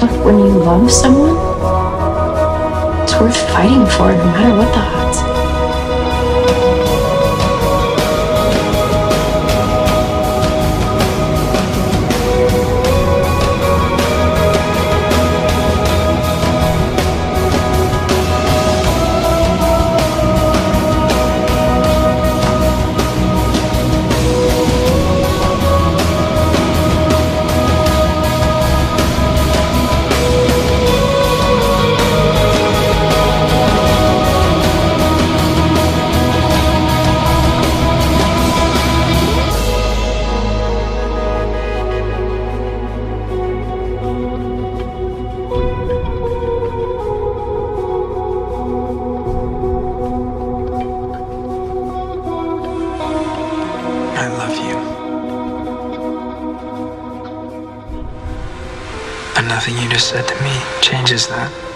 Look, when you love someone, it's worth fighting for no matter what the odds. Nothing you just said to me changes that.